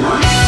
What?